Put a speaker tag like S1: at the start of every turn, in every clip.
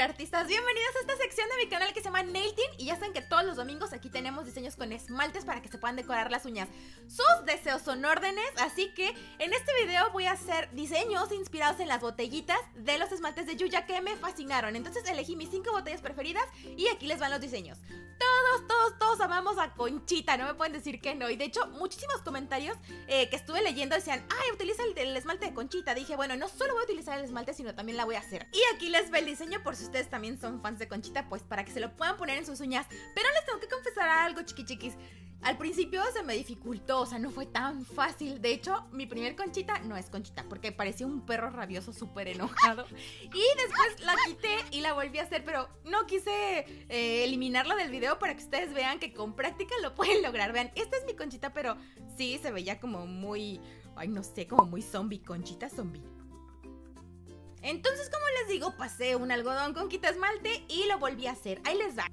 S1: artistas, bienvenidos a esta sección de mi canal que se llama Nailtin y ya saben que todos los domingos aquí tenemos diseños con esmaltes para que se puedan decorar las uñas. Sus deseos son órdenes, así que en este video voy a hacer diseños inspirados en las botellitas de los esmaltes de Yuya que me fascinaron. Entonces elegí mis 5 botellas preferidas y aquí les van los diseños. Todos, todos, todos amamos a Conchita, no me pueden decir que no. Y de hecho, muchísimos comentarios eh, que estuve leyendo decían, ay, utiliza el esmalte de Conchita. Dije, bueno, no solo voy a utilizar el esmalte, sino también la voy a hacer. Y aquí les ve el diseño por si ustedes también son fans de Conchita, pues para que se lo puedan poner en sus uñas. Pero les tengo que confesar algo, chiqui chiquis. Al principio se me dificultó, o sea, no fue tan fácil. De hecho, mi primer conchita no es conchita, porque parecía un perro rabioso súper enojado. Y después la quité y la volví a hacer, pero no quise eh, eliminarla del video para que ustedes vean que con práctica lo pueden lograr. Vean, esta es mi conchita, pero sí se veía como muy, ay, no sé, como muy zombie, conchita zombie. Entonces, como les digo, pasé un algodón con quita esmalte y lo volví a hacer. Ahí les va.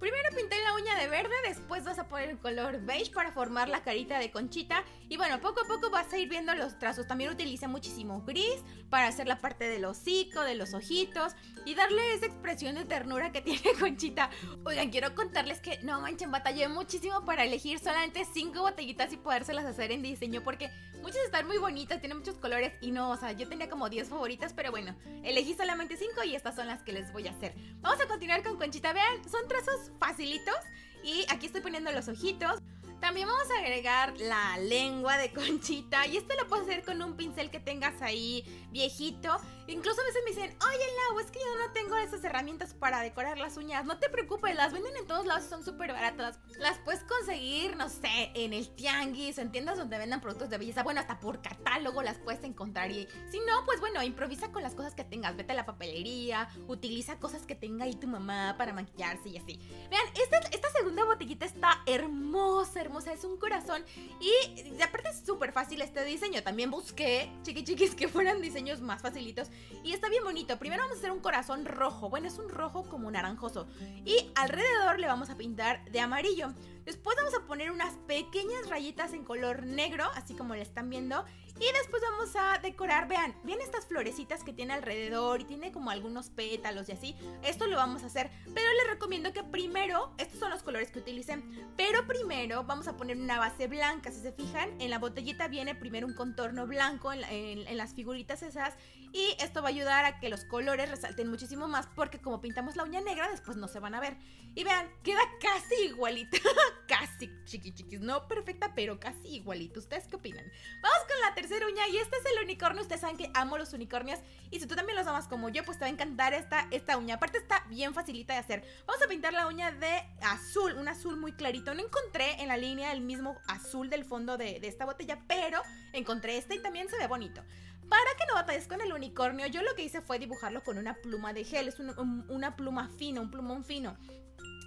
S1: Primero pinté la uña de verde, después vas a poner el color beige para formar la carita de conchita. Y bueno, poco a poco vas a ir viendo los trazos. También utilicé muchísimo gris para hacer la parte del hocico, de los ojitos y darle esa expresión de ternura que tiene conchita. Oigan, quiero contarles que no manchen, batallé muchísimo para elegir solamente 5 botellitas y podérselas hacer en diseño porque muchas están muy bonitas, tienen muchos colores y no, o sea, yo tenía como 10 favoritas, pero bueno, elegí solamente 5 y estas son las que les voy a hacer. Vamos a continuar con conchita, vean, son trazos facilitos. Y aquí estoy poniendo los ojitos. También vamos a agregar la lengua de conchita. Y esto lo puedes hacer con un pincel que tengas ahí viejito. Incluso a veces me dicen, oye Lau, es que yo no tengo esas herramientas para decorar las uñas. No te preocupes, las venden en todos lados y son súper baratas. Las puedes conseguir, no sé, en el tianguis, en tiendas donde vendan productos de belleza. Bueno, hasta por catálogo las puedes encontrar. Y si no, pues bueno, improvisa con las cosas que tengas. Vete a la papelería, utiliza cosas que tenga ahí tu mamá para maquillarse y así. Vean, esta, esta segunda botellita está hermosa, hermosa. Es un corazón. Y aparte es súper fácil este diseño. También busqué, chiqui chiquis, que fueran diseños más facilitos. Y está bien bonito. Primero vamos a hacer un corazón rojo. Bueno, es un rojo como naranjoso. Y alrededor le vamos a pintar de amarillo. Después vamos a poner unas pequeñas rayitas en color negro, así como le están viendo. Y después vamos a decorar, vean, vean estas florecitas que tiene alrededor y tiene como algunos pétalos y así. Esto lo vamos a hacer, pero les recomiendo que primero, estos son los colores que utilicen, pero primero vamos a poner una base blanca. Si se fijan, en la botellita viene primero un contorno blanco en, en, las figuritas esas y esto va a ayudar a que los colores resalten muchísimo más porque como pintamos la uña negra después no se van a ver. Y vean, queda casi igualita, casi chiqui chiquis, no perfecta pero casi igualito. ¿Ustedes qué opinan? Vamos con la tercera uña y este es el unicornio. Ustedes saben que amo los unicornios y si tú también los amas como yo pues te va a encantar esta, esta uña. Aparte está bien facilita de hacer. Vamos a pintar la uña de azul, un azul muy clarito. No encontré en la línea el mismo azul del fondo de, de esta botella pero encontré este y también se ve bonito. Para que no batalles con el unicornio, yo lo que hice fue dibujarlo con una pluma de gel. Es un, un, una pluma fina, un plumón fino.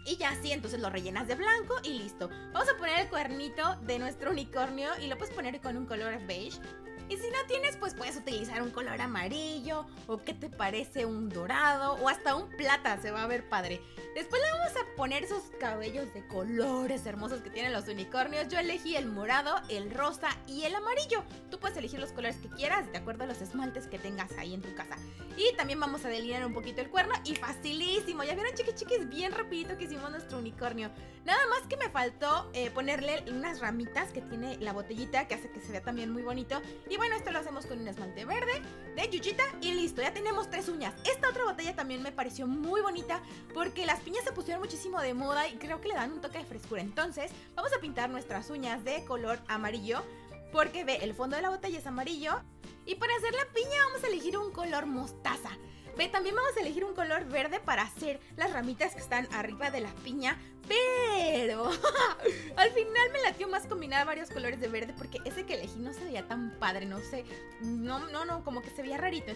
S1: Y ya así, entonces lo rellenas de blanco y listo. Vamos a poner el cuernito de nuestro unicornio y lo puedes poner con un color beige. Y si no tienes, pues puedes utilizar un color amarillo o qué te parece un dorado o hasta un plata, se va a ver padre. Después le vamos a poner esos cabellos de colores hermosos que tienen los unicornios. Yo elegí el morado, el rosa y el amarillo. Tú puedes elegir los colores que quieras de acuerdo a los esmaltes que tengas ahí en tu casa. Y también vamos a delinear un poquito el cuerno y Ya vieron chiqui chiquis bien rapidito que hicimos nuestro unicornio. Nada más que me faltó eh, ponerle unas ramitas que tiene la botellita que hace que se vea también muy bonito. Y bueno, esto lo hacemos con un esmalte verde de Yuyita y listo, ya tenemos tres uñas. Esta otra botella también me pareció muy bonita porque las piñas se pusieron muchísimo de moda y creo que le dan un toque de frescura. Entonces, vamos a pintar nuestras uñas de color amarillo porque ve, el fondo de la botella es amarillo. Y para hacer la piña vamos a elegir un color mostaza. También vamos a elegir un color verde para hacer las ramitas que están arriba de la piña. Pero al final me latió más combinar varios colores de verde porque ese que elegí no se veía tan padre, no sé. No, no, no, como que se veía rarito.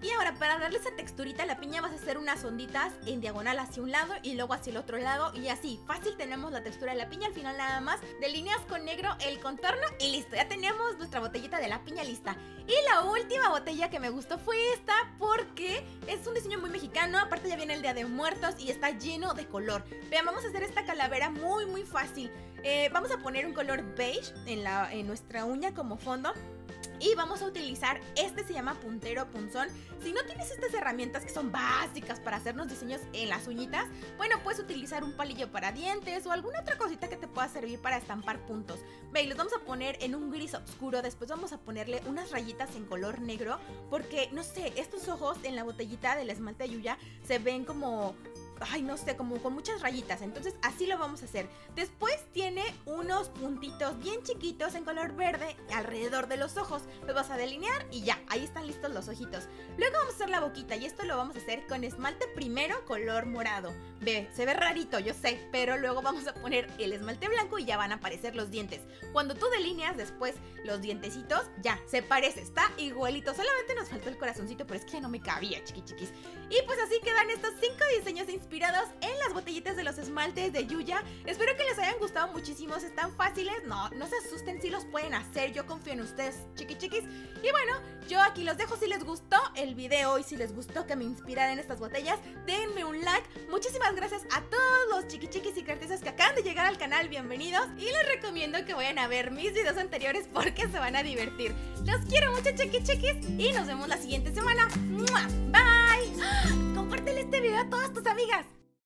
S1: Y ahora para darle esa texturita a la piña vas a hacer unas onditas en diagonal hacia un lado y luego hacia el otro lado y así, fácil tenemos la textura de la piña, al final nada más delineas con negro el contorno y listo, ya tenemos nuestra botellita de la piña lista. Y la última botella que me gustó fue esta porque es un diseño muy mexicano, aparte ya viene el Día de Muertos y está lleno de color. Vean, vamos a hacer esta calavera muy muy fácil. Eh, vamos a poner un color beige en, la, en nuestra uña como fondo Y vamos a utilizar, este se llama puntero punzón. Si no tienes estas herramientas que son básicas para hacernos diseños en las uñitas, bueno, puedes utilizar un palillo para dientes o alguna otra cosita que te pueda servir para estampar puntos. Ve, los vamos a poner en un gris oscuro, después vamos a ponerle unas rayitas en color negro, porque, no sé, estos ojos en la botellita del esmalte de se ven como ay, no sé, como con muchas rayitas. Entonces así lo vamos a hacer. Después tiene unos puntitos bien chiquitos en color verde alrededor de los ojos. Los vas a delinear y ya, ahí están listos los ojitos. Luego vamos a hacer la boquita y esto lo vamos a hacer con esmalte primero color morado. Ve, se ve rarito, yo sé, pero luego vamos a poner el esmalte blanco y ya van a aparecer los dientes. Cuando tú delineas después los dientecitos, ya, se parece, está igualito. Solamente nos faltó el corazoncito, pero es que ya no me cabía, chiqui chiquis. Y pues así quedan estos cinco diseños inspirados en las botellitas de los esmaltes de Yuya. Espero que les hayan gustado muchísimo, están fáciles, no, no se asusten si los pueden hacer, yo confío en ustedes, chiqui chiquis. Y bueno, yo aquí los dejo si les gustó el video y si les gustó que me inspiraran estas botellas, denme un like. Muchísimas gracias a todos los chiqui chiquis y cartesas que acaban de llegar al canal, bienvenidos. Y les recomiendo que vayan a ver mis videos anteriores porque se van a divertir. Los quiero mucho chiqui chiquis y nos vemos la siguiente semana. Bye. Video a todas tus amigas.